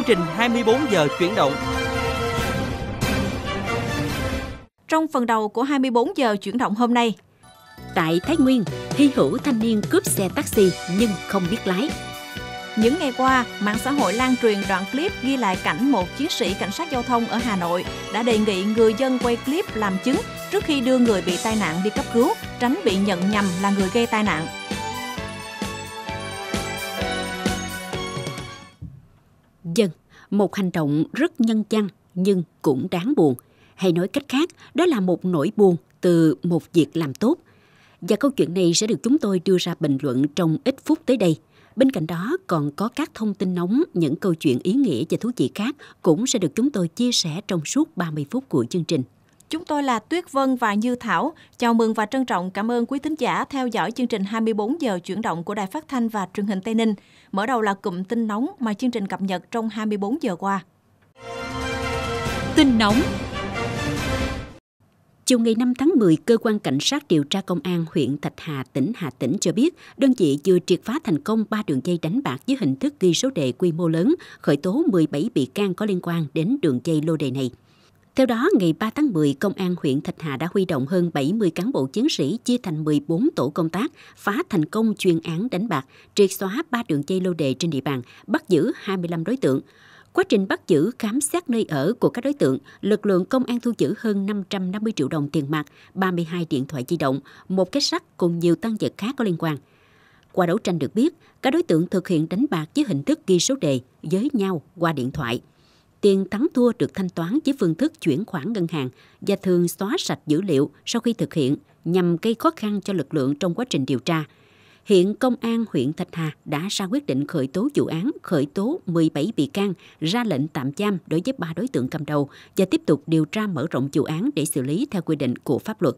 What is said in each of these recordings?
chương trình 24 giờ chuyển động. Trong phần đầu của 24 giờ chuyển động hôm nay, Tại Thái Nguyên, hy hữu thanh niên cướp xe taxi nhưng không biết lái. những ngày qua, mạng xã hội lan truyền đoạn clip ghi lại cảnh một chiến sĩ cảnh sát giao thông ở Hà Nội đã đề nghị người dân quay clip làm chứng trước khi đưa người bị tai nạn đi cấp cứu, tránh bị nhận nhầm là người gây tai nạn. Một hành động rất nhân văn nhưng cũng đáng buồn. Hay nói cách khác, đó là một nỗi buồn từ một việc làm tốt. Và câu chuyện này sẽ được chúng tôi đưa ra bình luận trong ít phút tới đây. Bên cạnh đó còn có các thông tin nóng, những câu chuyện ý nghĩa và thú vị khác cũng sẽ được chúng tôi chia sẻ trong suốt 30 phút của chương trình. Chúng tôi là Tuyết Vân và Như Thảo. Chào mừng và trân trọng cảm ơn quý thính giả theo dõi chương trình 24 giờ chuyển động của Đài Phát thanh và Truyền hình Tây Ninh. Mở đầu là cụm tin nóng mà chương trình cập nhật trong 24 giờ qua. Tin nóng Chiều ngày 5 tháng 10, Cơ quan Cảnh sát điều tra Công an huyện Thạch Hà, tỉnh Hà Tĩnh cho biết, đơn vị vừa triệt phá thành công 3 đường dây đánh bạc dưới hình thức ghi số đề quy mô lớn, khởi tố 17 bị can có liên quan đến đường dây lô đề này. Theo đó, ngày 3 tháng 10, Công an huyện Thạch Hà đã huy động hơn 70 cán bộ chiến sĩ chia thành 14 tổ công tác, phá thành công chuyên án đánh bạc, triệt xóa 3 đường dây lô đề trên địa bàn, bắt giữ 25 đối tượng. Quá trình bắt giữ, khám xét nơi ở của các đối tượng, lực lượng công an thu giữ hơn 550 triệu đồng tiền mặt, 32 điện thoại di động, một cái sắt cùng nhiều tăng vật khác có liên quan. Qua đấu tranh được biết, các đối tượng thực hiện đánh bạc với hình thức ghi số đề với nhau qua điện thoại. Tiền thắng thua được thanh toán với phương thức chuyển khoản ngân hàng và thường xóa sạch dữ liệu sau khi thực hiện nhằm gây khó khăn cho lực lượng trong quá trình điều tra. Hiện Công an huyện Thạch Hà đã ra quyết định khởi tố vụ án, khởi tố 17 bị can, ra lệnh tạm giam đối với ba đối tượng cầm đầu và tiếp tục điều tra mở rộng vụ án để xử lý theo quy định của pháp luật.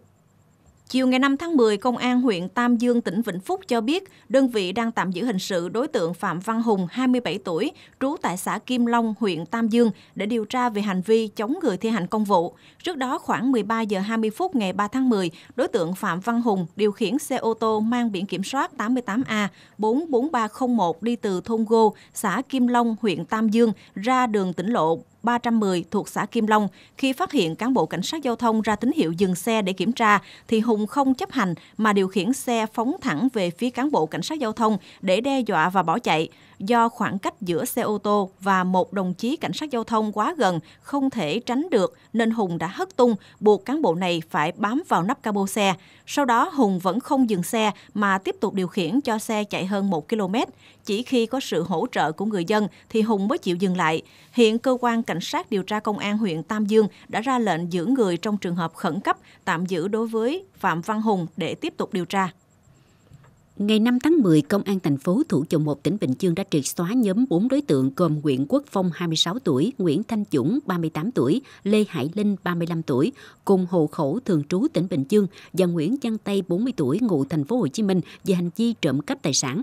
Chiều ngày 5 tháng 10, Công an huyện Tam Dương, tỉnh Vĩnh Phúc cho biết đơn vị đang tạm giữ hình sự đối tượng Phạm Văn Hùng, 27 tuổi, trú tại xã Kim Long, huyện Tam Dương để điều tra về hành vi chống người thi hành công vụ. Trước đó, khoảng 13 giờ 20 phút ngày 3 tháng 10, đối tượng Phạm Văn Hùng điều khiển xe ô tô mang biển kiểm soát 88A 44301 đi từ thôn Gô, xã Kim Long, huyện Tam Dương ra đường tỉnh lộ 310 thuộc xã Kim Long. Khi phát hiện cán bộ cảnh sát giao thông ra tín hiệu dừng xe để kiểm tra, thì Hùng không chấp hành mà điều khiển xe phóng thẳng về phía cán bộ cảnh sát giao thông để đe dọa và bỏ chạy. Do khoảng cách giữa xe ô tô và một đồng chí cảnh sát giao thông quá gần, không thể tránh được nên Hùng đã hất tung, buộc cán bộ này phải bám vào nắp cabo xe. Sau đó Hùng vẫn không dừng xe mà tiếp tục điều khiển cho xe chạy hơn 1 km. Chỉ khi có sự hỗ trợ của người dân thì Hùng mới chịu dừng lại. Hiện cơ quan cảnh sát điều tra công an huyện Tam Dương đã ra lệnh giữ người trong trường hợp khẩn cấp tạm giữ đối với Phạm Văn Hùng để tiếp tục điều tra. Ngày 5 tháng 10, Công an thành phố Thủ Dầu Một tỉnh Bình Dương đã triệt xóa nhóm 4 đối tượng gồm Nguyễn Quốc Phong 26 tuổi, Nguyễn Thanh Dũng 38 tuổi, Lê Hải Linh 35 tuổi, cùng hộ khẩu thường trú tỉnh Bình Dương và Nguyễn Văn Tây 40 tuổi ngụ thành phố Hồ Chí Minh về hành vi trộm cắp tài sản.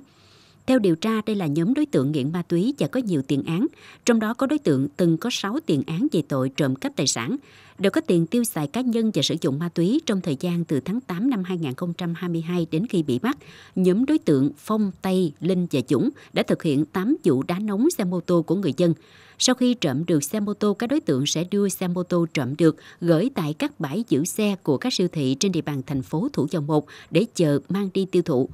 Theo điều tra, đây là nhóm đối tượng nghiện ma túy và có nhiều tiền án, trong đó có đối tượng từng có 6 tiền án về tội trộm cắp tài sản, đều có tiền tiêu xài cá nhân và sử dụng ma túy trong thời gian từ tháng 8 năm 2022 đến khi bị bắt. Nhóm đối tượng Phong, Tây, Linh và Dũng đã thực hiện 8 vụ đá nóng xe mô tô của người dân. Sau khi trộm được xe mô tô, các đối tượng sẽ đưa xe mô tô trộm được gửi tại các bãi giữ xe của các siêu thị trên địa bàn thành phố Thủ Dầu Một để chờ mang đi tiêu thụ.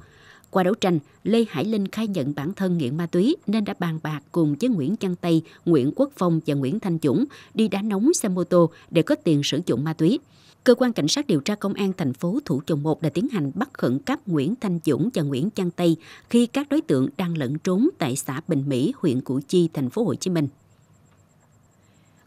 Qua đấu tranh, Lê Hải Linh khai nhận bản thân nghiện ma túy nên đã bàn bạc cùng với Nguyễn Văn Tây, Nguyễn Quốc Phong và Nguyễn Thanh Dũng đi đá nóng xe mô tô để có tiền sử dụng ma túy. Cơ quan cảnh sát điều tra công an thành phố Thủ Dầu Một đã tiến hành bắt khẩn cấp Nguyễn Thanh Dũng và Nguyễn Văn Tây khi các đối tượng đang lẫn trốn tại xã Bình Mỹ, huyện Củ Chi, thành phố Hồ Chí Minh.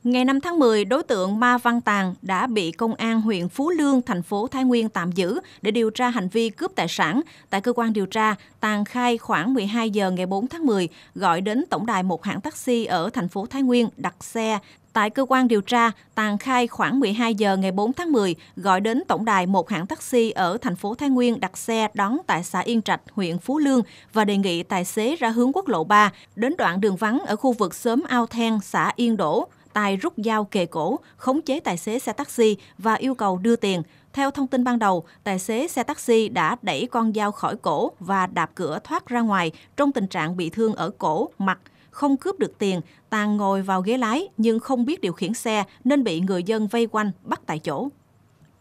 Ngày 5 tháng 10, đối tượng Ma Văn Tàng đã bị công an huyện Phú Lương, thành phố Thái Nguyên tạm giữ để điều tra hành vi cướp tài sản. Tại cơ quan điều tra, Tàng khai khoảng 12 giờ ngày 4 tháng 10 gọi đến tổng đài một hãng taxi ở thành phố Thái Nguyên đặt xe Tại cơ quan điều tra, Tàng khai khoảng 12 giờ ngày 4 tháng 10 gọi đến tổng đài một hãng taxi ở thành phố Thái Nguyên đặt xe đón tại xã Yên Trạch, huyện Phú Lương và đề nghị tài xế ra hướng quốc lộ 3 đến đoạn đường vắng ở khu vực xóm Ao Then, xã Yên Đỗ. Tài rút dao kề cổ, khống chế tài xế xe taxi và yêu cầu đưa tiền. Theo thông tin ban đầu, tài xế xe taxi đã đẩy con dao khỏi cổ và đạp cửa thoát ra ngoài trong tình trạng bị thương ở cổ, mặt. không cướp được tiền, Tàn ngồi vào ghế lái nhưng không biết điều khiển xe nên bị người dân vây quanh bắt tại chỗ.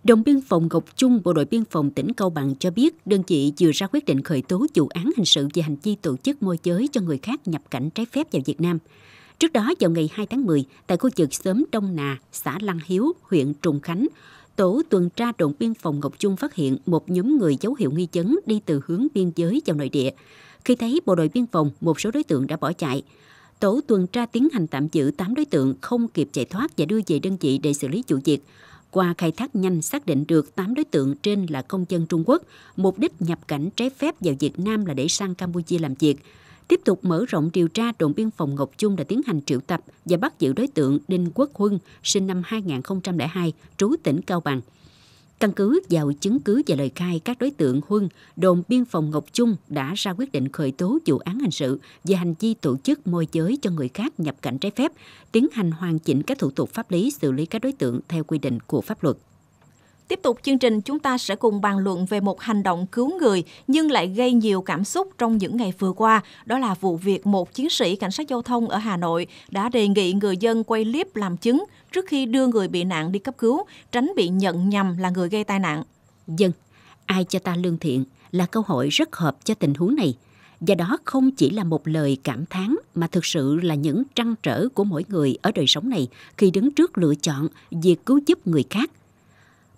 đồng biên phòng Ngọc Trung, Bộ đội biên phòng tỉnh Cao Bằng cho biết đơn vị vừa ra quyết định khởi tố vụ án hình sự về hành vi tổ chức môi giới cho người khác nhập cảnh trái phép vào Việt Nam. Trước đó vào ngày 2 tháng 10, tại khu vực xóm Đông Nà, xã Lăng Hiếu, huyện Trùng Khánh, tổ tuần tra đồn biên phòng Ngọc Trung phát hiện một nhóm người dấu hiệu nghi vấn đi từ hướng biên giới vào nội địa. Khi thấy bộ đội biên phòng, một số đối tượng đã bỏ chạy. Tổ tuần tra tiến hành tạm giữ 8 đối tượng không kịp chạy thoát và đưa về đơn vị để xử lý vụ việc. Qua khai thác nhanh xác định được 8 đối tượng trên là công dân Trung Quốc, mục đích nhập cảnh trái phép vào Việt Nam là để sang Campuchia làm việc. Tiếp tục mở rộng điều tra, đồn biên phòng Ngọc Trung đã tiến hành triệu tập và bắt giữ đối tượng Đinh Quốc Huân, sinh năm 2002, trú tỉnh Cao Bằng. Căn cứ vào chứng cứ và lời khai các đối tượng Huân, đồn biên phòng Ngọc Trung đã ra quyết định khởi tố vụ án hình sự về hành vi tổ chức môi giới cho người khác nhập cảnh trái phép, tiến hành hoàn chỉnh các thủ tục pháp lý xử lý các đối tượng theo quy định của pháp luật. Tiếp tục chương trình, chúng ta sẽ cùng bàn luận về một hành động cứu người nhưng lại gây nhiều cảm xúc trong những ngày vừa qua. Đó là vụ việc một chiến sĩ cảnh sát giao thông ở Hà Nội đã đề nghị người dân quay clip làm chứng trước khi đưa người bị nạn đi cấp cứu, tránh bị nhận nhầm là người gây tai nạn. Dân, ai cho ta lương thiện là câu hỏi rất hợp cho tình huống này. Và đó không chỉ là một lời cảm thán mà thực sự là những trăn trở của mỗi người ở đời sống này khi đứng trước lựa chọn việc cứu giúp người khác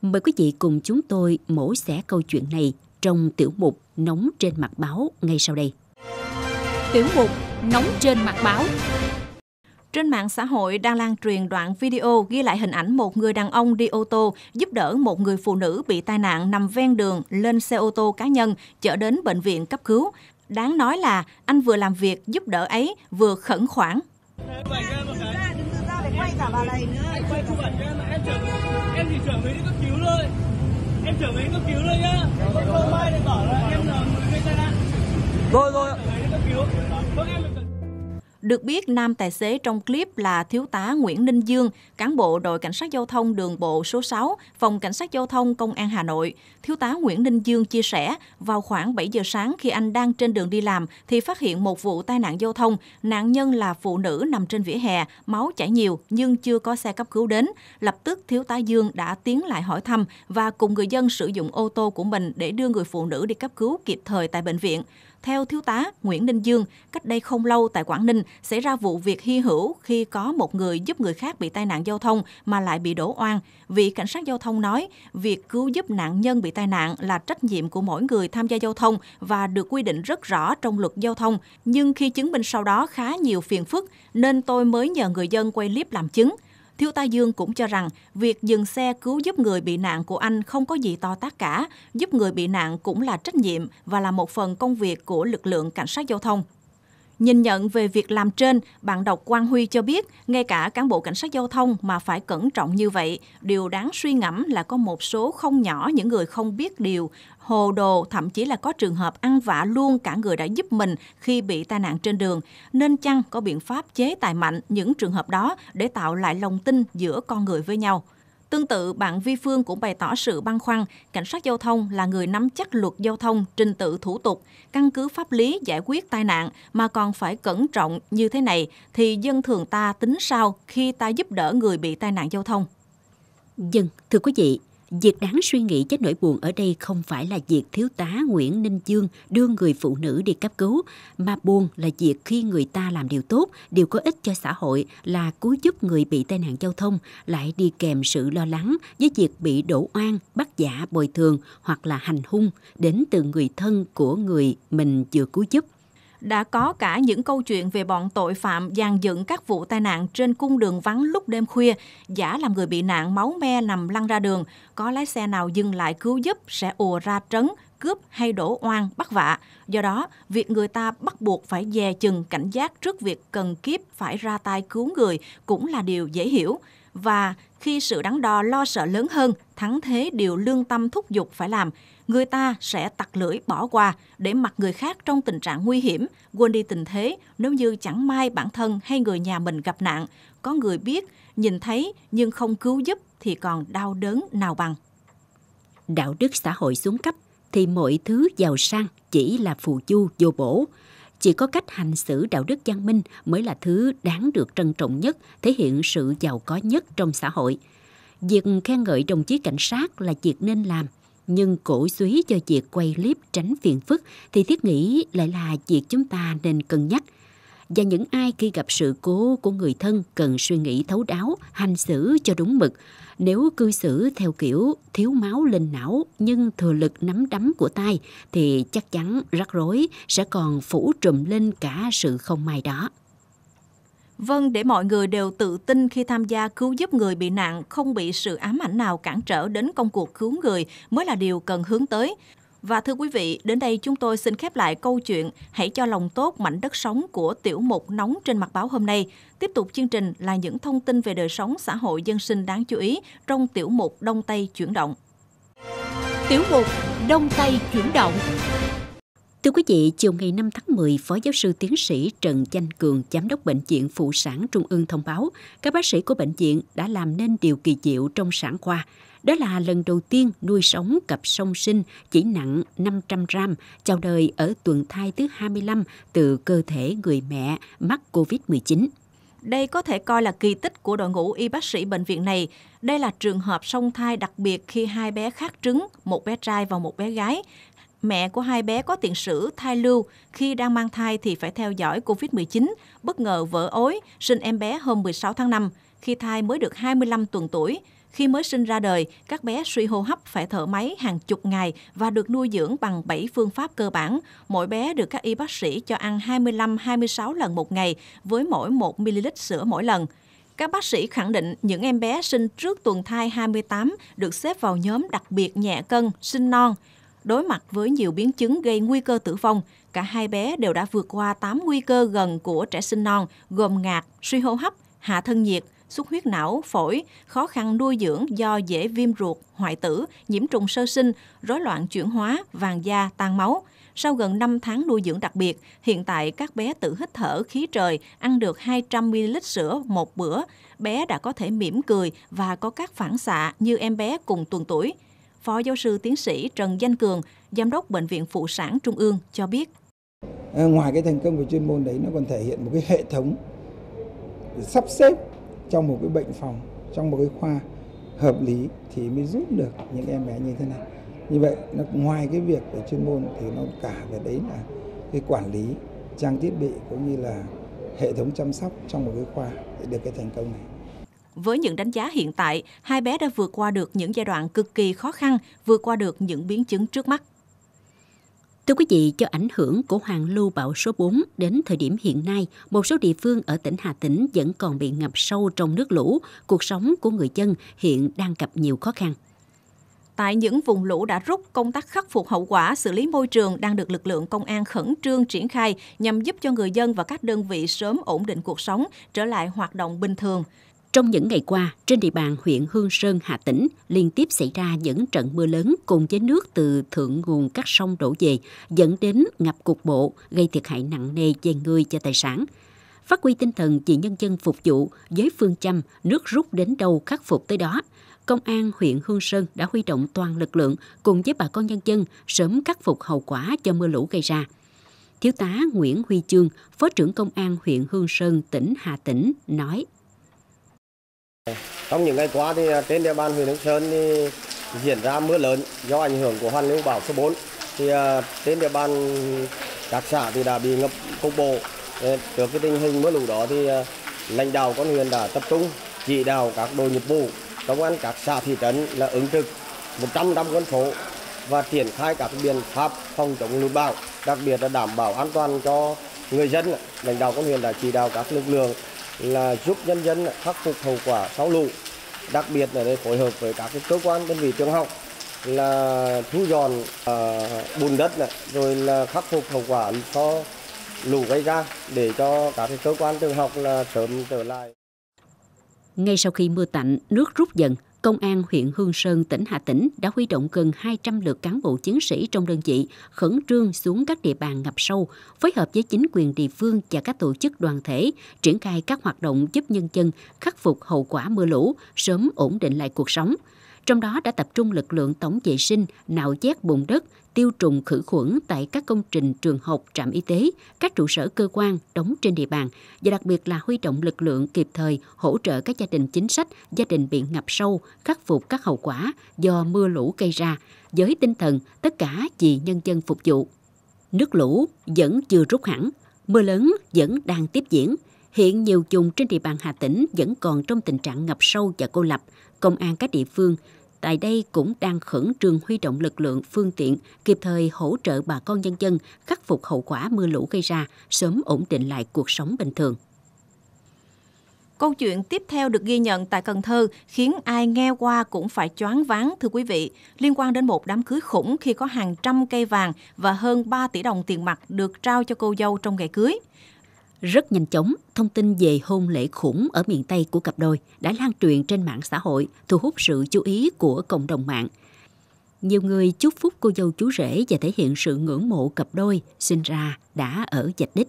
Mời quý vị cùng chúng tôi mổ xẻ câu chuyện này trong tiểu mục Nóng trên mặt báo ngay sau đây. Tiểu mục Nóng trên mặt báo trên mạng xã hội đang lan truyền đoạn video ghi lại hình ảnh một người đàn ông đi ô tô giúp đỡ một người phụ nữ bị tai nạn nằm ven đường lên xe ô tô cá nhân chở đến bệnh viện cấp cứu. Đáng nói là anh vừa làm việc giúp đỡ ấy vừa khẩn khoản. quay cả vào này nữa. Anh quay chụp ảnh cho em, em chở em chỉ chở mấy đi cấp cứu thôi em chở mấy cấp cứu thôi nhá. Không mai để bảo là em là người gây tai nạn. Rồi rồi vâng em được biết, nam tài xế trong clip là Thiếu tá Nguyễn Ninh Dương, cán bộ đội Cảnh sát Giao thông đường bộ số 6, Phòng Cảnh sát Giao thông Công an Hà Nội. Thiếu tá Nguyễn Ninh Dương chia sẻ, vào khoảng 7 giờ sáng khi anh đang trên đường đi làm thì phát hiện một vụ tai nạn giao thông. Nạn nhân là phụ nữ nằm trên vỉa hè, máu chảy nhiều nhưng chưa có xe cấp cứu đến. Lập tức Thiếu tá Dương đã tiến lại hỏi thăm và cùng người dân sử dụng ô tô của mình để đưa người phụ nữ đi cấp cứu kịp thời tại bệnh viện. Theo Thiếu tá Nguyễn Ninh Dương, cách đây không lâu tại Quảng Ninh xảy ra vụ việc hy hữu khi có một người giúp người khác bị tai nạn giao thông mà lại bị đổ oan. Vị cảnh sát giao thông nói, việc cứu giúp nạn nhân bị tai nạn là trách nhiệm của mỗi người tham gia giao thông và được quy định rất rõ trong luật giao thông. Nhưng khi chứng minh sau đó khá nhiều phiền phức, nên tôi mới nhờ người dân quay clip làm chứng. Thiếu tá Dương cũng cho rằng việc dừng xe cứu giúp người bị nạn của anh không có gì to tát cả, giúp người bị nạn cũng là trách nhiệm và là một phần công việc của lực lượng cảnh sát giao thông. Nhìn nhận về việc làm trên, bạn đọc Quang Huy cho biết, ngay cả cán bộ cảnh sát giao thông mà phải cẩn trọng như vậy, điều đáng suy ngẫm là có một số không nhỏ những người không biết điều, hồ đồ, thậm chí là có trường hợp ăn vạ luôn cả người đã giúp mình khi bị tai nạn trên đường. Nên chăng có biện pháp chế tài mạnh những trường hợp đó để tạo lại lòng tin giữa con người với nhau. Tương tự, bạn Vi Phương cũng bày tỏ sự băn khoăn, cảnh sát giao thông là người nắm chắc luật giao thông, trình tự thủ tục, căn cứ pháp lý giải quyết tai nạn mà còn phải cẩn trọng như thế này thì dân thường ta tính sao khi ta giúp đỡ người bị tai nạn giao thông? Dân, thưa quý vị, Việc đáng suy nghĩ chết nỗi buồn ở đây không phải là việc thiếu tá Nguyễn Ninh Dương đưa người phụ nữ đi cấp cứu, mà buồn là việc khi người ta làm điều tốt, điều có ích cho xã hội là cứu giúp người bị tai nạn giao thông lại đi kèm sự lo lắng với việc bị đổ oan, bắt giả bồi thường hoặc là hành hung đến từ người thân của người mình vừa cứu giúp đã có cả những câu chuyện về bọn tội phạm dàn dựng các vụ tai nạn trên cung đường vắng lúc đêm khuya, giả làm người bị nạn máu me nằm lăn ra đường, có lái xe nào dừng lại cứu giúp sẽ ùa ra trấn, cướp hay đổ oan bắt vạ. Do đó, việc người ta bắt buộc phải dè chừng cảnh giác trước việc cần kiếp phải ra tay cứu người cũng là điều dễ hiểu. Và khi sự đắn đo lo sợ lớn hơn, thắng thế điều lương tâm thúc giục phải làm, người ta sẽ tặc lưỡi bỏ qua để mặc người khác trong tình trạng nguy hiểm, quên đi tình thế nếu như chẳng may bản thân hay người nhà mình gặp nạn. Có người biết, nhìn thấy nhưng không cứu giúp thì còn đau đớn nào bằng. Đạo đức xã hội xuống cấp thì mọi thứ giàu sang chỉ là phù du vô bổ. chỉ có cách hành xử đạo đức văn minh mới là thứ đáng được trân trọng nhất, thể hiện sự giàu có nhất trong xã hội. Việc khen ngợi đồng chí cảnh sát là việc nên làm, nhưng cổ suý cho việc quay clip tránh phiền phức thì thiết nghĩ lại là việc chúng ta nên cân nhắc. Và những ai khi gặp sự cố của người thân cần suy nghĩ thấu đáo, hành xử cho đúng mực. Nếu cư xử theo kiểu thiếu máu lên não nhưng thừa lực nắm đấm của tay thì chắc chắn rắc rối sẽ còn phủ trùm lên cả sự không may đó. Vâng, để mọi người đều tự tin khi tham gia cứu giúp người bị nạn, không bị sự ám ảnh nào cản trở đến công cuộc cứu người mới là điều cần hướng tới. Và thưa quý vị, đến đây chúng tôi xin khép lại câu chuyện Hãy cho lòng tốt mảnh đất sống của tiểu mục nóng trên mặt báo hôm nay. Tiếp tục chương trình là những thông tin về đời sống xã hội dân sinh đáng chú ý trong tiểu mục Đông Tây chuyển động. Tiểu mục Đông Tây chuyển động Thưa quý vị, chiều ngày 5 tháng 10, Phó giáo sư tiến sĩ Trần Chanh Cường, Giám đốc Bệnh viện Phụ sản Trung ương thông báo, các bác sĩ của bệnh viện đã làm nên điều kỳ diệu trong sản khoa. Đó là lần đầu tiên nuôi sống cặp song sinh chỉ nặng 500 gram chào đời ở tuần thai thứ 25 từ cơ thể người mẹ mắc COVID-19. Đây có thể coi là kỳ tích của đội ngũ y bác sĩ bệnh viện này. Đây là trường hợp song thai đặc biệt khi hai bé khác trứng, một bé trai và một bé gái. Mẹ của hai bé có tiền sử thai lưu, khi đang mang thai thì phải theo dõi COVID-19, bất ngờ vỡ ối, sinh em bé hôm 16 tháng 5, khi thai mới được 25 tuần tuổi. Khi mới sinh ra đời, các bé suy hô hấp phải thở máy hàng chục ngày và được nuôi dưỡng bằng 7 phương pháp cơ bản. Mỗi bé được các y bác sĩ cho ăn 25-26 lần một ngày với mỗi 1 ml sữa mỗi lần. Các bác sĩ khẳng định những em bé sinh trước tuần thai 28 được xếp vào nhóm đặc biệt nhẹ cân, sinh non. Đối mặt với nhiều biến chứng gây nguy cơ tử vong, cả hai bé đều đã vượt qua 8 nguy cơ gần của trẻ sinh non, gồm ngạt, suy hô hấp, hạ thân nhiệt, xuất huyết não, phổi, khó khăn nuôi dưỡng do dễ viêm ruột, hoại tử, nhiễm trùng sơ sinh, rối loạn chuyển hóa, vàng da, tan máu. Sau gần 5 tháng nuôi dưỡng đặc biệt, hiện tại các bé tự hít thở khí trời, ăn được 200ml sữa một bữa. Bé đã có thể mỉm cười và có các phản xạ như em bé cùng tuần tuổi. Phó giáo sư tiến sĩ Trần Danh Cường, Giám đốc Bệnh viện Phụ sản Trung ương cho biết. À, ngoài cái thành công của chuyên môn đấy, nó còn thể hiện một cái hệ thống sắp xếp trong một cái bệnh phòng, trong một cái khoa hợp lý thì mới giúp được những em bé như thế này. Như vậy, nó ngoài cái việc về chuyên môn thì nó cả về đấy là cái quản lý trang thiết bị cũng như là hệ thống chăm sóc trong một cái khoa để được cái thành công này. Với những đánh giá hiện tại, hai bé đã vượt qua được những giai đoạn cực kỳ khó khăn, vượt qua được những biến chứng trước mắt. Thưa quý vị, do ảnh hưởng của hoàn lưu bão số 4 đến thời điểm hiện nay, một số địa phương ở tỉnh Hà Tĩnh vẫn còn bị ngập sâu trong nước lũ, cuộc sống của người dân hiện đang gặp nhiều khó khăn. Tại những vùng lũ đã rút, công tác khắc phục hậu quả, xử lý môi trường đang được lực lượng công an khẩn trương triển khai nhằm giúp cho người dân và các đơn vị sớm ổn định cuộc sống, trở lại hoạt động bình thường. Trong những ngày qua, trên địa bàn huyện Hương Sơn, Hà Tĩnh liên tiếp xảy ra những trận mưa lớn cùng với nước từ thượng nguồn các sông đổ về, dẫn đến ngập cục bộ, gây thiệt hại nặng nề về người và tài sản. Phát huy tinh thần vì nhân dân phục vụ với phương châm nước rút đến đâu khắc phục tới đó. Công an huyện Hương Sơn đã huy động toàn lực lượng cùng với bà con nhân dân sớm khắc phục hậu quả cho mưa lũ gây ra. Thiếu tá Nguyễn Huy Chương, Phó trưởng Công an huyện Hương Sơn, tỉnh Hà Tĩnh nói. Trong những ngày qua thì à, trên địa bàn huyện Hương Sơn thì diễn ra mưa lớn do ảnh hưởng của hoàn lưu bão số 4 thì à, trên địa bàn các xã thì đã bị ngập cục bộ. Trước cái tình hình mưa lũ đó thì à, lãnh đạo con huyện đã tập trung chỉ đạo các đội nghiệp vụ, công an các xã thị trấn là ứng trực 100 năm quân số và triển khai các biện pháp phòng chống lũ bão, đặc biệt là đảm bảo an toàn cho người dân. Lãnh đạo con huyện đã chỉ đạo các lực lượng là giúp nhân dân khắc phục hậu quả sau lũ đặc biệt là để phối hợp với các cái cơ quan đơn vị trường học là thu dọn uh, bùn đất này, rồi là khắc phục hậu quả do lũ gây ra để cho các cái cơ quan trường học là sớm trở lại. Ngay sau khi mưa tạnh, nước rút dần, Công an huyện Hương Sơn, tỉnh Hà Tĩnh đã huy động gần 200 lượt cán bộ chiến sĩ trong đơn vị khẩn trương xuống các địa bàn ngập sâu, phối hợp với chính quyền địa phương và các tổ chức đoàn thể, triển khai các hoạt động giúp nhân dân khắc phục hậu quả mưa lũ, sớm ổn định lại cuộc sống. Trong đó đã tập trung lực lượng tổng vệ sinh, nạo vét bùn đất, tiêu trùng khử khuẩn tại các công trình trường học, trạm y tế, các trụ sở cơ quan đóng trên địa bàn và đặc biệt là huy động lực lượng kịp thời hỗ trợ các gia đình chính sách, gia đình bị ngập sâu, khắc phục các hậu quả do mưa lũ gây ra, với tinh thần tất cả vì nhân dân phục vụ. Nước lũ vẫn chưa rút hẳn, mưa lớn vẫn đang tiếp diễn. Hiện nhiều vùng trên địa bàn Hà Tĩnh vẫn còn trong tình trạng ngập sâu và cô lập. Công an các địa phương tại đây cũng đang khẩn trương huy động lực lượng phương tiện kịp thời hỗ trợ bà con nhân dân khắc phục hậu quả mưa lũ gây ra, sớm ổn định lại cuộc sống bình thường. Câu chuyện tiếp theo được ghi nhận tại Cần Thơ khiến ai nghe qua cũng phải choáng váng thưa quý vị, liên quan đến một đám cưới khủng khi có hàng trăm cây vàng và hơn 3 tỷ đồng tiền mặt được trao cho cô dâu trong ngày cưới. Rất nhanh chóng, thông tin về hôn lễ khủng ở miền Tây của cặp đôi đã lan truyền trên mạng xã hội, thu hút sự chú ý của cộng đồng mạng. Nhiều người chúc phúc cô dâu chú rể và thể hiện sự ngưỡng mộ cặp đôi sinh ra đã ở dạch đích.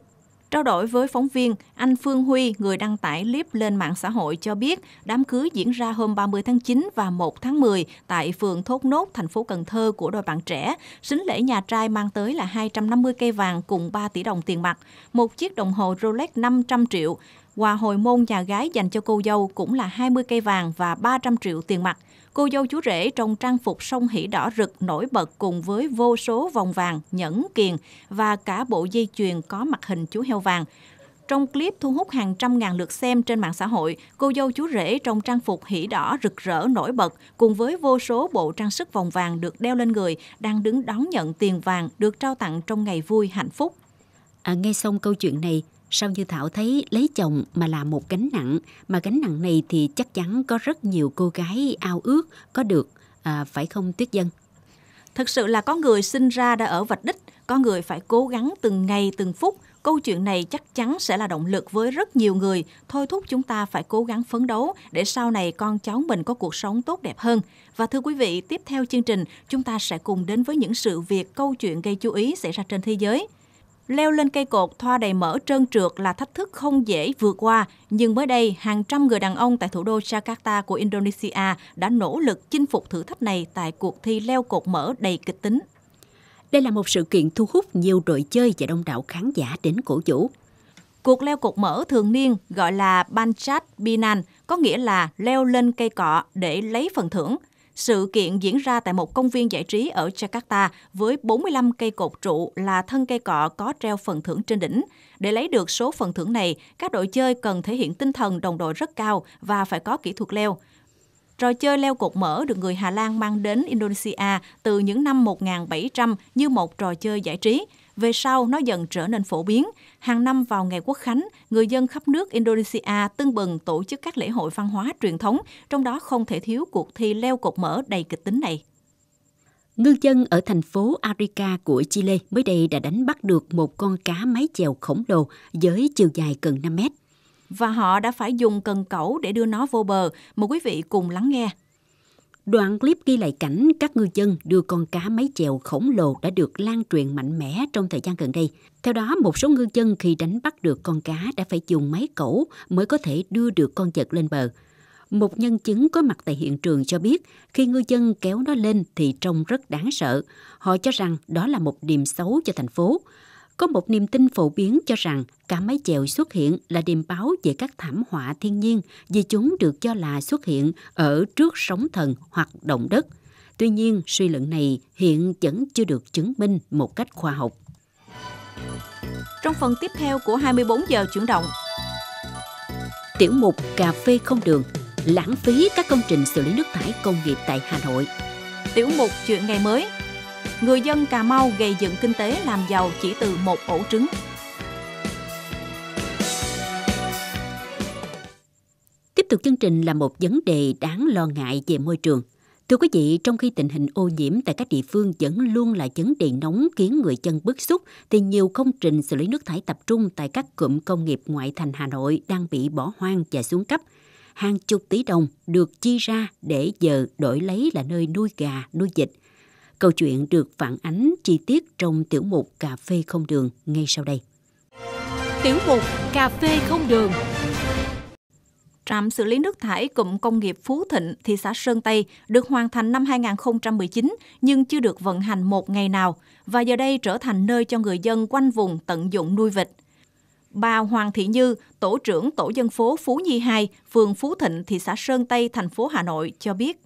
Trao đổi với phóng viên, anh Phương Huy, người đăng tải clip lên mạng xã hội cho biết đám cưới diễn ra hôm 30 tháng 9 và 1 tháng 10 tại phường Thốt Nốt, thành phố Cần Thơ của đôi bạn trẻ. Sính lễ nhà trai mang tới là 250 cây vàng cùng 3 tỷ đồng tiền mặt, một chiếc đồng hồ Rolex 500 triệu, quà hồi môn nhà gái dành cho cô dâu cũng là 20 cây vàng và 300 triệu tiền mặt. Cô dâu chú rể trong trang phục sông hỉ đỏ rực nổi bật cùng với vô số vòng vàng, nhẫn kiền và cả bộ dây chuyền có mặt hình chú heo vàng. Trong clip thu hút hàng trăm ngàn lượt xem trên mạng xã hội, cô dâu chú rể trong trang phục hỉ đỏ rực rỡ nổi bật cùng với vô số bộ trang sức vòng vàng được đeo lên người đang đứng đón nhận tiền vàng được trao tặng trong ngày vui hạnh phúc. À, nghe xong câu chuyện này, sao như Thảo thấy lấy chồng mà là một gánh nặng, mà gánh nặng này thì chắc chắn có rất nhiều cô gái ao ước có được, à, phải không Tuyết Dân? Thực sự là có người sinh ra đã ở vạch đích, có người phải cố gắng từng ngày từng phút. Câu chuyện này chắc chắn sẽ là động lực với rất nhiều người, thôi thúc chúng ta phải cố gắng phấn đấu để sau này con cháu mình có cuộc sống tốt đẹp hơn. Và thưa quý vị, tiếp theo chương trình, chúng ta sẽ cùng đến với những sự việc câu chuyện gây chú ý xảy ra trên thế giới. Leo lên cây cột thoa đầy mỡ trơn trượt là thách thức không dễ vượt qua, nhưng mới đây, hàng trăm người đàn ông tại thủ đô Jakarta của Indonesia đã nỗ lực chinh phục thử thách này tại cuộc thi leo cột mỡ đầy kịch tính. Đây là một sự kiện thu hút nhiều đội chơi và đông đảo khán giả đến cổ vũ. Cuộc leo cột mỡ thường niên gọi là Banchat Binan, có nghĩa là leo lên cây cọ để lấy phần thưởng – sự kiện diễn ra tại một công viên giải trí ở Jakarta với 45 cây cột trụ là thân cây cọ có treo phần thưởng trên đỉnh. Để lấy được số phần thưởng này, các đội chơi cần thể hiện tinh thần đồng đội rất cao và phải có kỹ thuật leo. Trò chơi leo cột mỡ được người Hà Lan mang đến Indonesia từ những năm 1700 như một trò chơi giải trí. Về sau, nó dần trở nên phổ biến. Hàng năm vào ngày Quốc Khánh, người dân khắp nước Indonesia tưng bừng tổ chức các lễ hội văn hóa truyền thống, trong đó không thể thiếu cuộc thi leo cột mỡ đầy kịch tính này. Ngư dân ở thành phố Arica của Chile mới đây đã đánh bắt được một con cá máy chèo khổng lồ với chiều dài gần 5 mét. Và họ đã phải dùng cần cẩu để đưa nó vô bờ. Mời quý vị cùng lắng nghe. Đoạn clip ghi lại cảnh các ngư dân đưa con cá máy chèo khổng lồ đã được lan truyền mạnh mẽ trong thời gian gần đây. Theo đó, một số ngư dân khi đánh bắt được con cá đã phải dùng máy cẩu mới có thể đưa được con vật lên bờ. Một nhân chứng có mặt tại hiện trường cho biết khi ngư dân kéo nó lên thì trông rất đáng sợ. Họ cho rằng đó là một điểm xấu cho thành phố. Có một niềm tin phổ biến cho rằng cá máy chèo xuất hiện là điềm báo về các thảm họa thiên nhiên vì chúng được cho là xuất hiện ở trước sóng thần hoặc động đất. Tuy nhiên, suy luận này hiện vẫn chưa được chứng minh một cách khoa học. Trong phần tiếp theo của 24 giờ chuyển động, Tiểu mục Cà phê không đường lãng phí các công trình xử lý nước thải công nghiệp tại Hà Nội. Tiểu mục chuyện ngày mới người dân Cà Mau gây dựng kinh tế làm giàu chỉ từ một ổ trứng. Tiếp tục chương trình là một vấn đề đáng lo ngại về môi trường. Thưa quý vị, trong khi tình hình ô nhiễm tại các địa phương vẫn luôn là vấn đề nóng khiến người dân bức xúc, thì nhiều công trình xử lý nước thải tập trung tại các cụm công nghiệp ngoại thành Hà Nội đang bị bỏ hoang và xuống cấp. Hàng chục tỷ đồng được chi ra để giờ đổi lấy là nơi nuôi gà, nuôi vịt. Câu chuyện được phản ánh chi tiết trong tiểu mục Cà phê không đường ngay sau đây. Tiểu mục Cà phê không đường Trạm xử lý nước thải cụm công nghiệp Phú Thịnh, thị xã Sơn Tây được hoàn thành năm 2019 nhưng chưa được vận hành một ngày nào và giờ đây trở thành nơi cho người dân quanh vùng tận dụng nuôi vịt. Bà Hoàng Thị Như, tổ trưởng tổ dân phố Phú Nhi 2, phường Phú Thịnh, thị xã Sơn Tây, thành phố Hà Nội cho biết.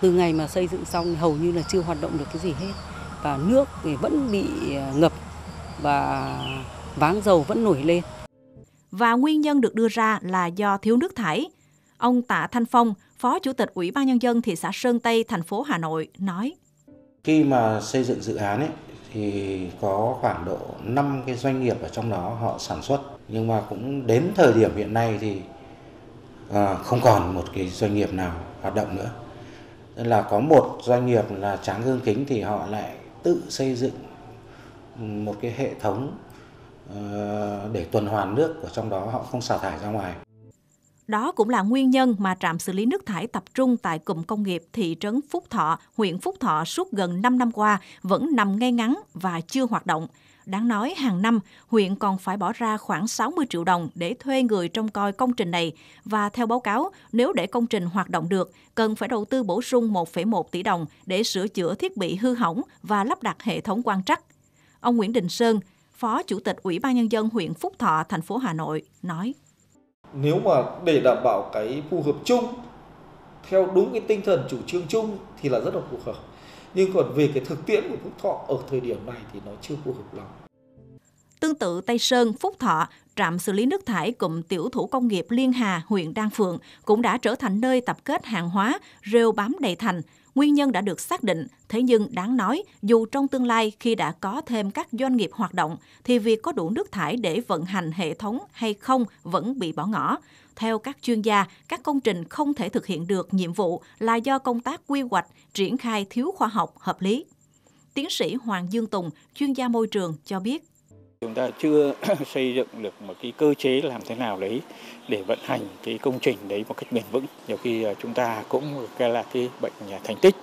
Từ ngày mà xây dựng xong hầu như là chưa hoạt động được cái gì hết và nước thì vẫn bị à, ngập và váng dầu vẫn nổi lên. Và nguyên nhân được đưa ra là do thiếu nước thải. Ông Tạ Thanh Phong, Phó Chủ tịch Ủy ban Nhân dân thị xã Sơn Tây, thành phố Hà Nội nói. Khi mà xây dựng dự án ấy, thì có khoảng độ 5 cái doanh nghiệp ở trong đó họ sản xuất nhưng mà cũng đến thời điểm hiện nay thì à, không còn một cái doanh nghiệp nào hoạt động nữa là có một doanh nghiệp là tráng gương kính thì họ lại tự xây dựng một cái hệ thống ờ, để tuần hoàn nước ở trong đó họ không xả thải ra ngoài đó cũng là nguyên nhân mà trạm xử lý nước thải tập trung tại cụm công nghiệp thị trấn Phúc Thọ, huyện Phúc Thọ suốt gần 5 năm qua vẫn nằm ngay ngắn và chưa hoạt động. Đáng nói, hàng năm, huyện còn phải bỏ ra khoảng 60 triệu đồng để thuê người trông coi công trình này và theo báo cáo, nếu để công trình hoạt động được, cần phải đầu tư bổ sung 1,1 tỷ đồng để sửa chữa thiết bị hư hỏng và lắp đặt hệ thống quan trắc. Ông Nguyễn Đình Sơn, Phó Chủ tịch Ủy ban Nhân dân huyện Phúc Thọ, thành phố Hà Nội, nói nếu mà để đảm bảo cái phù hợp chung theo đúng cái tinh thần chủ trương chung thì là rất là phù hợp nhưng còn về cái thực tiễn của Phúc Thọ ở thời điểm này thì nó chưa phù hợp lắm. Tương tự Tây Sơn, Phúc Thọ, trạm xử lý nước thải cụm tiểu thủ công nghiệp Liên Hà, huyện Đan Phượng cũng đã trở thành nơi tập kết hàng hóa rêu bám đầy thành, Nguyên nhân đã được xác định, thế nhưng đáng nói, dù trong tương lai khi đã có thêm các doanh nghiệp hoạt động, thì việc có đủ nước thải để vận hành hệ thống hay không vẫn bị bỏ ngỏ. Theo các chuyên gia, các công trình không thể thực hiện được nhiệm vụ là do công tác quy hoạch, triển khai thiếu khoa học, hợp lý. Tiến sĩ Hoàng Dương Tùng, chuyên gia môi trường cho biết. Chúng ta chưa xây dựng được một cái cơ chế làm thế nào đấy để vận hành cái công trình đấy một cách bền vững. Nhiều khi à, chúng ta cũng cái là cái bệnh thành tích,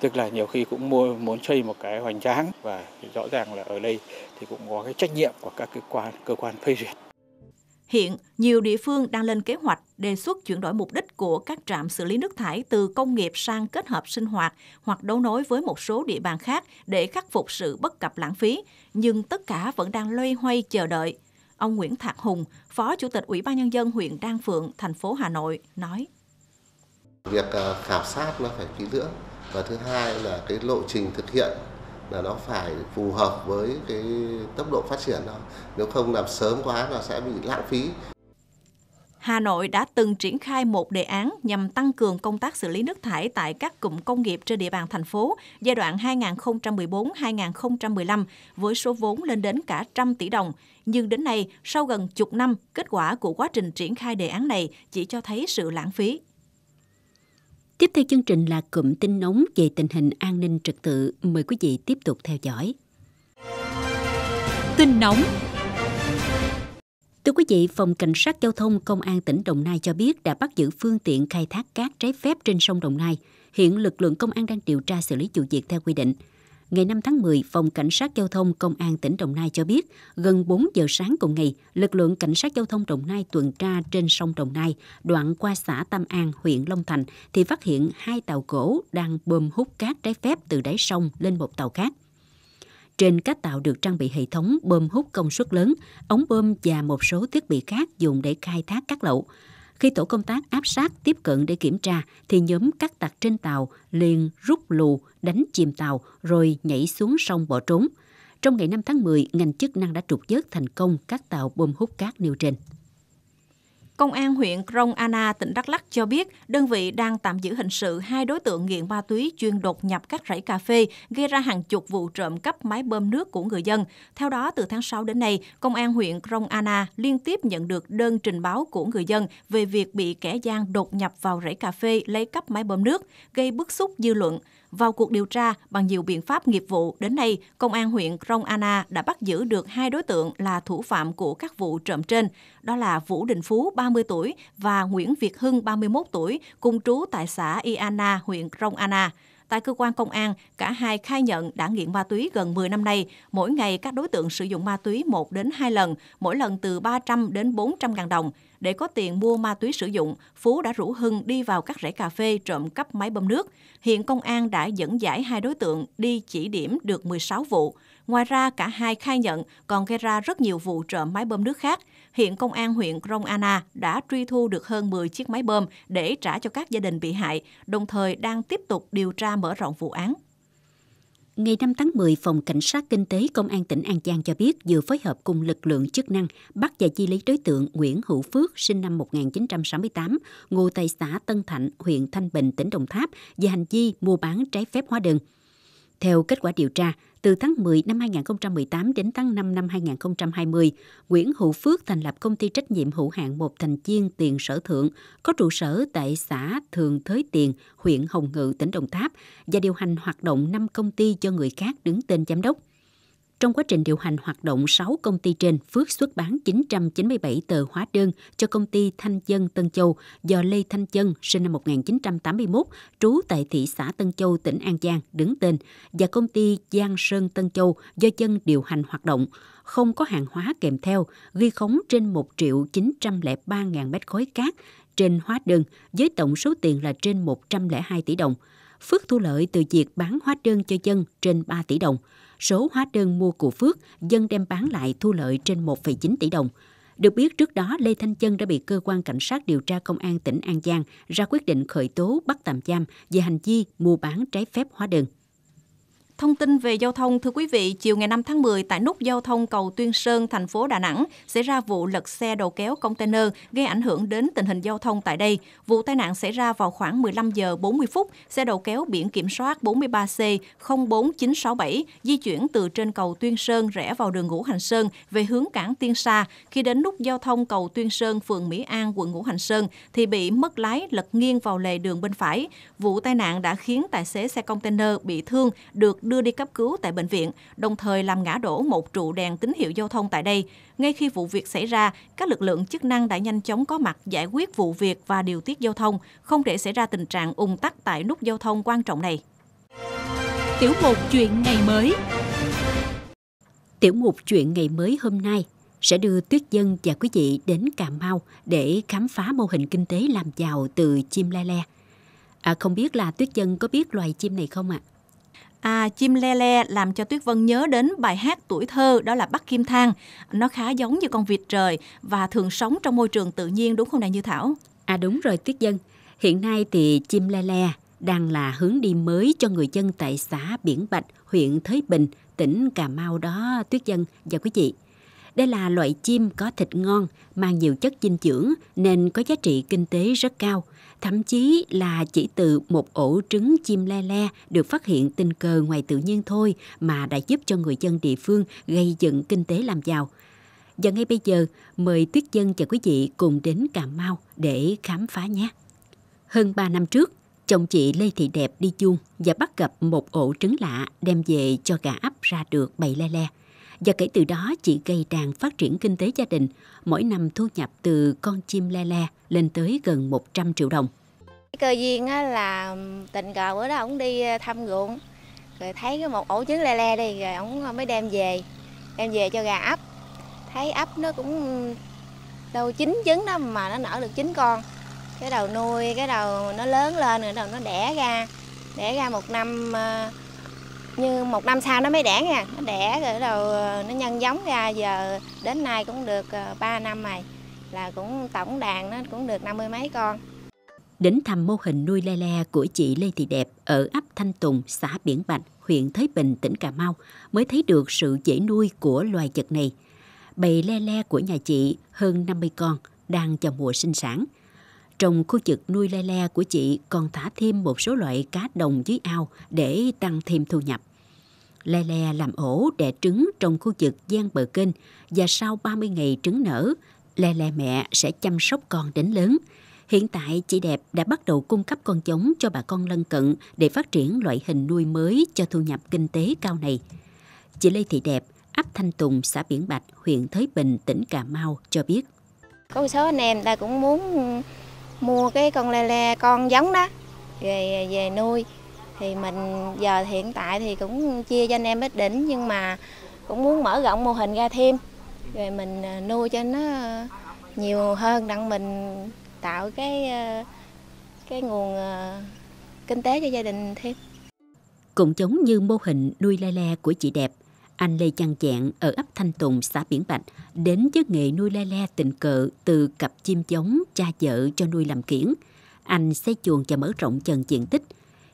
tức là nhiều khi cũng mua muốn xây một cái hoành tráng và rõ ràng là ở đây thì cũng có cái trách nhiệm của các cơ quan cơ quan phê duyệt. Hiện, nhiều địa phương đang lên kế hoạch đề xuất chuyển đổi mục đích của các trạm xử lý nước thải từ công nghiệp sang kết hợp sinh hoạt hoặc đấu nối với một số địa bàn khác để khắc phục sự bất cập lãng phí, nhưng tất cả vẫn đang loay hoay chờ đợi. Ông Nguyễn Thạc Hùng, Phó Chủ tịch Ủy ban Nhân dân huyện Đan Phượng, thành phố Hà Nội, nói. Việc ờ, khảo sát nó phải kỹ lưỡng và thứ hai là cái lộ trình thực hiện là nó phải phù hợp với cái tốc độ phát triển đó. Nếu không làm sớm quá là sẽ bị lãng phí. Hà Nội đã từng triển khai một đề án nhằm tăng cường công tác xử lý nước thải tại các cụm công nghiệp trên địa bàn thành phố giai đoạn 2014-2015 với số vốn lên đến cả trăm tỷ đồng. Nhưng đến nay, sau gần chục năm, kết quả của quá trình triển khai đề án này chỉ cho thấy sự lãng phí. Tiếp theo chương trình là cụm tin nóng về tình hình an ninh trật tự. Mời quý vị tiếp tục theo dõi. Tin nóng Thưa quý vị, Phòng Cảnh sát Giao thông Công an tỉnh Đồng Nai cho biết đã bắt giữ phương tiện khai thác cát trái phép trên sông Đồng Nai. Hiện lực lượng công an đang điều tra xử lý vụ việc theo quy định. Ngày 5 tháng 10, Phòng Cảnh sát Giao thông Công an tỉnh Đồng Nai cho biết, gần 4 giờ sáng cùng ngày, lực lượng Cảnh sát Giao thông Đồng Nai tuần tra trên sông Đồng Nai, đoạn qua xã Tam An, huyện Long Thành, thì phát hiện hai tàu gỗ đang bơm hút cát trái phép từ đáy sông lên một tàu khác. Trên các tàu được trang bị hệ thống bơm hút công suất lớn, ống bơm và một số thiết bị khác dùng để khai thác cát lậu. Khi tổ công tác áp sát tiếp cận để kiểm tra, thì nhóm cắt tặc trên tàu liền rút lù, đánh chìm tàu rồi nhảy xuống sông bỏ trốn. Trong ngày 5 tháng 10, ngành chức năng đã trục vớt thành công các tàu bơm hút cát nêu trên. Công an huyện Krông Anna, tỉnh Đắk Lắk cho biết đơn vị đang tạm giữ hình sự hai đối tượng nghiện ma túy chuyên đột nhập các rẫy cà phê, gây ra hàng chục vụ trộm cắp máy bơm nước của người dân. Theo đó, từ tháng 6 đến nay, Công an huyện Krông Anna liên tiếp nhận được đơn trình báo của người dân về việc bị kẻ gian đột nhập vào rẫy cà phê lấy cắp máy bơm nước, gây bức xúc dư luận. Vào cuộc điều tra bằng nhiều biện pháp nghiệp vụ, đến nay, Công an huyện Krông Anna đã bắt giữ được hai đối tượng là thủ phạm của các vụ trộm trên. Đó là Vũ Đình Phú, 30 tuổi và Nguyễn Việt Hưng, 31 tuổi, cùng trú tại xã Iana, huyện Krông Anna. Tại cơ quan công an, cả hai khai nhận đã nghiện ma túy gần 10 năm nay. Mỗi ngày các đối tượng sử dụng ma túy 1 đến 2 lần, mỗi lần từ 300 đến 400 ngàn đồng để có tiền mua ma túy sử dụng, Phú đã rủ Hưng đi vào các rễ cà phê trộm cắp máy bơm nước. Hiện công an đã dẫn giải hai đối tượng đi chỉ điểm được 16 vụ. Ngoài ra, cả hai khai nhận còn gây ra rất nhiều vụ trộm máy bơm nước khác. Hiện công an huyện Krông Anna đã truy thu được hơn 10 chiếc máy bơm để trả cho các gia đình bị hại, đồng thời đang tiếp tục điều tra mở rộng vụ án. Ngày 5 tháng 10, Phòng Cảnh sát Kinh tế Công an tỉnh An Giang cho biết vừa phối hợp cùng lực lượng chức năng bắt và chi lý đối tượng Nguyễn Hữu Phước sinh năm 1968, ngụ tại xã Tân Thạnh, huyện Thanh Bình, tỉnh Đồng Tháp về hành vi mua bán trái phép hóa đơn. Theo kết quả điều tra, từ tháng 10 năm 2018 đến tháng 5 năm 2020, Nguyễn Hữu Phước thành lập công ty trách nhiệm hữu hạn một thành viên tiền sở thượng, có trụ sở tại xã Thường Thới Tiền, huyện Hồng Ngự, tỉnh Đồng Tháp và điều hành hoạt động 5 công ty cho người khác đứng tên giám đốc. Trong quá trình điều hành hoạt động 6 công ty trên, Phước xuất bán 997 tờ hóa đơn cho công ty Thanh Dân Tân Châu do Lê Thanh Dân sinh năm 1981, trú tại thị xã Tân Châu, tỉnh An Giang đứng tên và công ty Giang Sơn Tân Châu do Dân điều hành hoạt động không có hàng hóa kèm theo, ghi khống trên 1 triệu 903 ngàn mét khối cát trên hóa đơn với tổng số tiền là trên 102 tỷ đồng. Phước thu lợi từ việc bán hóa đơn cho dân trên 3 tỷ đồng số hóa đơn mua của Phước, dân đem bán lại thu lợi trên 1,9 tỷ đồng. Được biết trước đó, Lê Thanh Chân đã bị cơ quan cảnh sát điều tra công an tỉnh An Giang ra quyết định khởi tố bắt tạm giam về hành vi mua bán trái phép hóa đơn. Thông tin về giao thông, thưa quý vị, chiều ngày 5 tháng 10 tại nút giao thông cầu Tuyên Sơn, thành phố Đà Nẵng, xảy ra vụ lật xe đầu kéo container gây ảnh hưởng đến tình hình giao thông tại đây. Vụ tai nạn xảy ra vào khoảng 15 giờ 40 phút, xe đầu kéo biển kiểm soát 43C 04967 di chuyển từ trên cầu Tuyên Sơn rẽ vào đường Ngũ Hành Sơn về hướng cảng Tiên Sa. Khi đến nút giao thông cầu Tuyên Sơn, phường Mỹ An, quận Ngũ Hành Sơn thì bị mất lái lật nghiêng vào lề đường bên phải. Vụ tai nạn đã khiến tài xế xe container bị thương được đưa đi cấp cứu tại bệnh viện, đồng thời làm ngã đổ một trụ đèn tín hiệu giao thông tại đây. Ngay khi vụ việc xảy ra, các lực lượng chức năng đã nhanh chóng có mặt giải quyết vụ việc và điều tiết giao thông, không để xảy ra tình trạng ùn tắc tại nút giao thông quan trọng này. Tiểu mục chuyện ngày mới Tiểu mục chuyện ngày mới hôm nay sẽ đưa Tuyết Dân và quý vị đến Cà Mau để khám phá mô hình kinh tế làm giàu từ chim le le. À, không biết là Tuyết Dân có biết loài chim này không ạ? À? À, chim le le làm cho Tuyết Vân nhớ đến bài hát tuổi thơ đó là Bắc Kim Thang. Nó khá giống như con vịt trời và thường sống trong môi trường tự nhiên đúng không này Như Thảo? À đúng rồi Tuyết Dân. Hiện nay thì chim le le đang là hướng đi mới cho người dân tại xã Biển Bạch, huyện Thới Bình, tỉnh Cà Mau đó Tuyết Dân và quý vị. Đây là loại chim có thịt ngon, mang nhiều chất dinh dưỡng nên có giá trị kinh tế rất cao. Thậm chí là chỉ từ một ổ trứng chim le le được phát hiện tình cờ ngoài tự nhiên thôi mà đã giúp cho người dân địa phương gây dựng kinh tế làm giàu. Và ngay bây giờ, mời Tuyết Dân và quý vị cùng đến Cà Mau để khám phá nhé. Hơn 3 năm trước, chồng chị Lê Thị Đẹp đi chuông và bắt gặp một ổ trứng lạ đem về cho gà ấp ra được bầy le le. Và kể từ đó chị gây đàn phát triển kinh tế gia đình, mỗi năm thu nhập từ con chim le le lên tới gần 100 triệu đồng. Cơ duyên là tình cờ bữa đó ông đi ờ, thăm ruộng, rồi thấy cái một ổ trứng le le đi, rồi ông ờ, mới đem về, đem về cho gà ấp. Thấy ấp nó cũng đâu chín trứng đó mà nó nở được chín con. Cái đầu nuôi, cái đầu nó lớn lên rồi đầu nó đẻ ra, đẻ ra một năm ờ, như một năm sau nó mới đẻ nha nó đẻ rồi đầu ờ, nó nhân giống ra giờ đến nay cũng được ờ, 3 năm rồi là cũng tổng đàn nó cũng được năm mươi mấy con Đến thăm mô hình nuôi le le của chị Lê Thị Đẹp ở ấp Thanh Tùng, xã Biển Bạch, huyện Thới Bình, tỉnh Cà Mau mới thấy được sự dễ nuôi của loài vật này. Bầy le le của nhà chị hơn 50 con đang vào mùa sinh sản. Trong khu vực nuôi le le của chị còn thả thêm một số loại cá đồng dưới ao để tăng thêm thu nhập. Le le làm ổ đẻ trứng trong khu vực gian bờ kênh và sau 30 ngày trứng nở, le le mẹ sẽ chăm sóc con đến lớn. Hiện tại chị Đẹp đã bắt đầu cung cấp con giống cho bà con lân cận để phát triển loại hình nuôi mới cho thu nhập kinh tế cao này. Chị Lê Thị Đẹp, ấp Thanh Tùng, xã Biển Bạch, huyện Thới Bình, tỉnh Cà Mau cho biết. Có một số anh em ta cũng muốn mua cái con le le con giống đó về về nuôi thì mình giờ hiện tại thì cũng chia cho anh em ít đỉnh nhưng mà cũng muốn mở rộng mô hình ra thêm rồi mình à, nuôi cho nó nhiều hơn đặng mình tạo cái à, cái nguồn à, kinh tế cho gia đình thêm. Cũng giống như mô hình nuôi le le của chị Đẹp, anh Lê Chăn Chẹn ở ấp Thanh Tùng, xã Biển Bạch đến với nghề nuôi le le tình cờ từ cặp chim giống cha vợ cho nuôi làm kiển. Anh xây chuồng và mở rộng dần diện tích.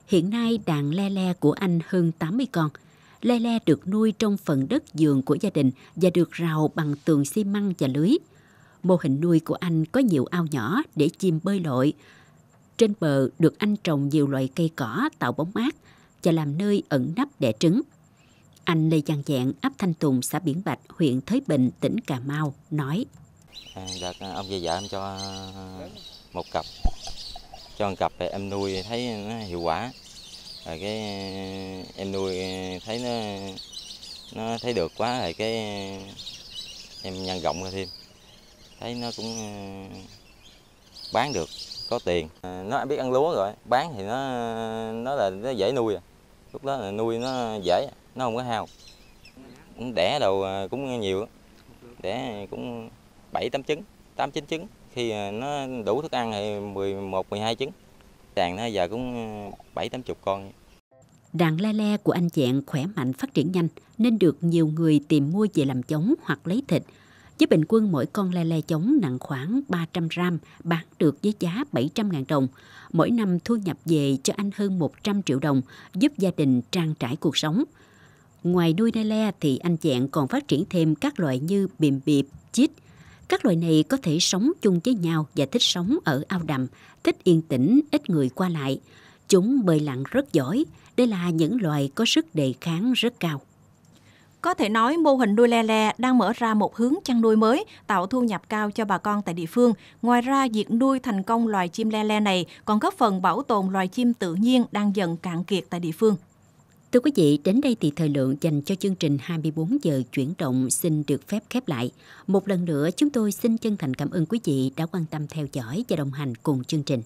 Hiện nay đàn le le của anh hơn 80 con. Le le được nuôi trong phần đất vườn của gia đình và được rào bằng tường xi măng và lưới. Mô hình nuôi của anh có nhiều ao nhỏ để chim bơi lội. Trên bờ được anh trồng nhiều loại cây cỏ tạo bóng mát và làm nơi ẩn nấp đẻ trứng. Anh Lê Văn Dạng, ấp Thanh Tùng, xã Biển Bạch, huyện Thới Bình, tỉnh Cà Mau, nói. À, dạ, ông về vợ em cho à, một cặp. Cho một cặp em nuôi thấy nó hiệu quả. Rồi cái à, em nuôi thấy nó nó thấy được quá rồi cái à, em nhân rộng ra thêm. Thấy nó cũng bán được, có tiền. Nó biết ăn lúa rồi, bán thì nó nó là nó dễ nuôi à. Lúc đó là nuôi nó dễ nó không có hao đẻ đầu à, cũng nhiều đẻ cũng bảy, tám trứng, tám, chín trứng khi à, nó đủ thức ăn thì 11 12 trứng đàn nó giờ cũng à, bảy, tám chục con Đàn le le của anh chàng khỏe mạnh, phát triển nhanh, nên được nhiều người tìm mua về làm giống hoặc lấy thịt. Với bình quân mỗi con le le giống nặng khoảng 300 gram, bán được với giá 700.000 đồng. Mỗi năm thu nhập về cho anh hơn 100 triệu đồng, giúp gia đình trang trải cuộc sống. Ngoài nuôi nai le thì anh chàng còn phát triển thêm các loại như bìm biệp, chít. Các loài này có thể sống chung với nhau và thích sống ở ao đầm, thích yên tĩnh, ít người qua lại. Chúng bơi lặn rất giỏi. Đây là những loài có sức đề kháng rất cao. Có thể nói mô hình nuôi le le đang mở ra một hướng chăn nuôi mới, tạo thu nhập cao cho bà con tại địa phương. Ngoài ra, việc nuôi thành công loài chim le le này còn góp phần bảo tồn loài chim tự nhiên đang dần cạn kiệt tại địa phương. Thưa quý vị, đến đây thì thời lượng dành cho chương trình 24 giờ chuyển động xin được phép khép lại. Một lần nữa, chúng tôi xin chân thành cảm ơn quý vị đã quan tâm theo dõi và đồng hành cùng chương trình.